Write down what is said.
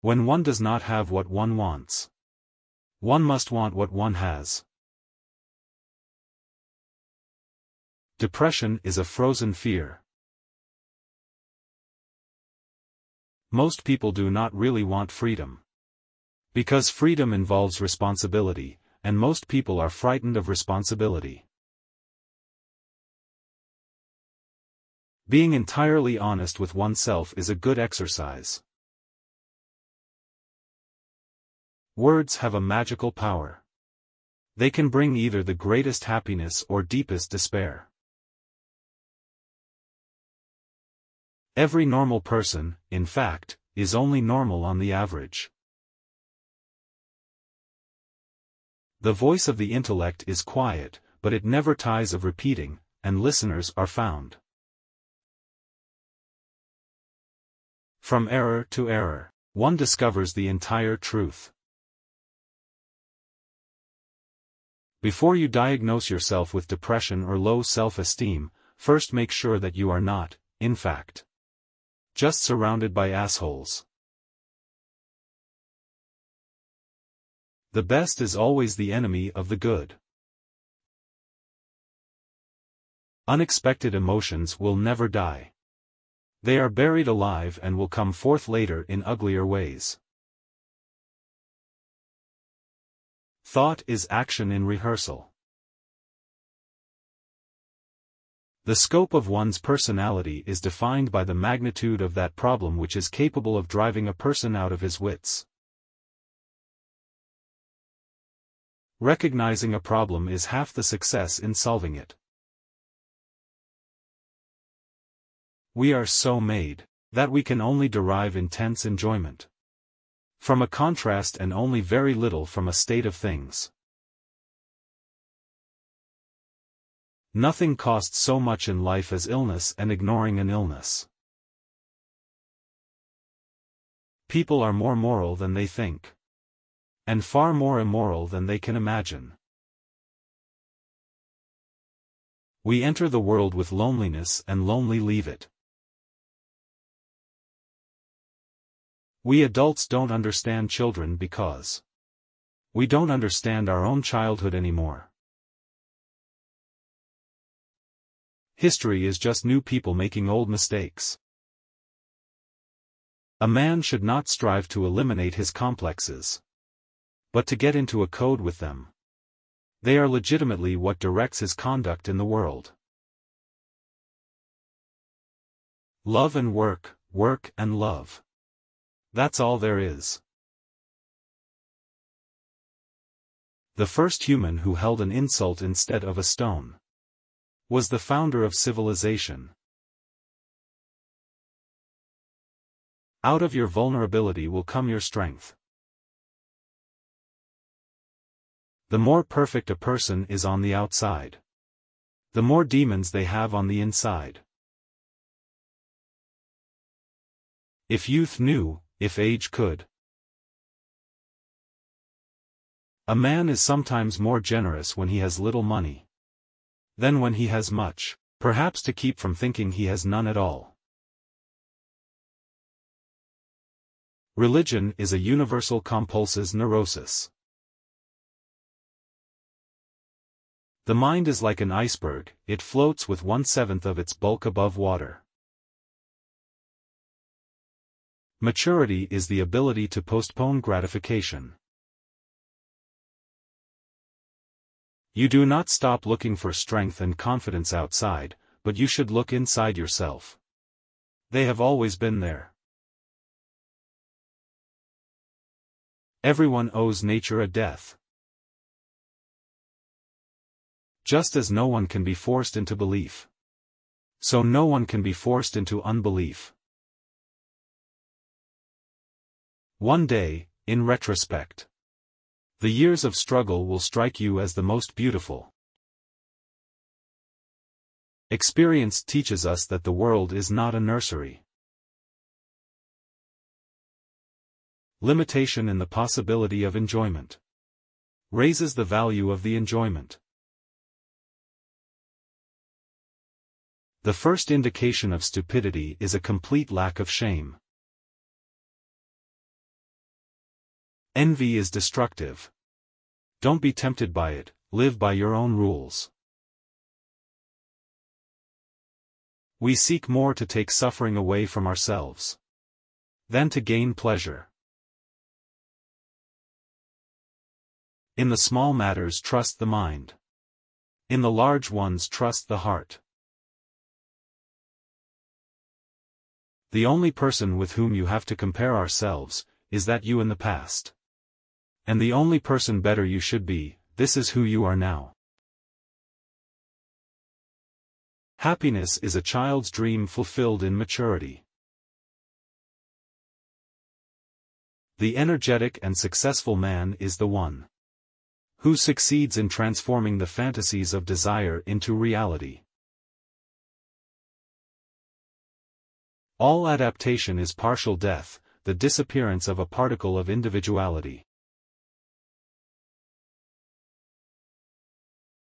When one does not have what one wants. One must want what one has. Depression is a frozen fear. Most people do not really want freedom. Because freedom involves responsibility, and most people are frightened of responsibility. Being entirely honest with oneself is a good exercise. Words have a magical power. They can bring either the greatest happiness or deepest despair. Every normal person, in fact, is only normal on the average. The voice of the intellect is quiet, but it never tires of repeating, and listeners are found. From error to error, one discovers the entire truth. Before you diagnose yourself with depression or low self-esteem, first make sure that you are not, in fact. Just surrounded by assholes. The best is always the enemy of the good. Unexpected emotions will never die. They are buried alive and will come forth later in uglier ways. Thought is action in rehearsal. The scope of one's personality is defined by the magnitude of that problem which is capable of driving a person out of his wits. Recognizing a problem is half the success in solving it. We are so made, that we can only derive intense enjoyment. From a contrast and only very little from a state of things. Nothing costs so much in life as illness and ignoring an illness. People are more moral than they think. And far more immoral than they can imagine. We enter the world with loneliness and lonely leave it. We adults don't understand children because we don't understand our own childhood anymore. History is just new people making old mistakes. A man should not strive to eliminate his complexes. But to get into a code with them. They are legitimately what directs his conduct in the world. Love and work, work and love. That's all there is. The first human who held an insult instead of a stone was the founder of civilization. Out of your vulnerability will come your strength. The more perfect a person is on the outside. The more demons they have on the inside. If youth knew, if age could. A man is sometimes more generous when he has little money than when he has much, perhaps to keep from thinking he has none at all. Religion is a universal compulsive neurosis. The mind is like an iceberg, it floats with one-seventh of its bulk above water. Maturity is the ability to postpone gratification. You do not stop looking for strength and confidence outside, but you should look inside yourself. They have always been there. Everyone owes nature a death. Just as no one can be forced into belief. So no one can be forced into unbelief. One day, in retrospect. The years of struggle will strike you as the most beautiful. Experience teaches us that the world is not a nursery. Limitation in the possibility of enjoyment. Raises the value of the enjoyment. The first indication of stupidity is a complete lack of shame. Envy is destructive. Don't be tempted by it, live by your own rules. We seek more to take suffering away from ourselves than to gain pleasure. In the small matters trust the mind. In the large ones trust the heart. The only person with whom you have to compare ourselves, is that you in the past. And the only person better you should be, this is who you are now. Happiness is a child's dream fulfilled in maturity. The energetic and successful man is the one who succeeds in transforming the fantasies of desire into reality. All adaptation is partial death, the disappearance of a particle of individuality.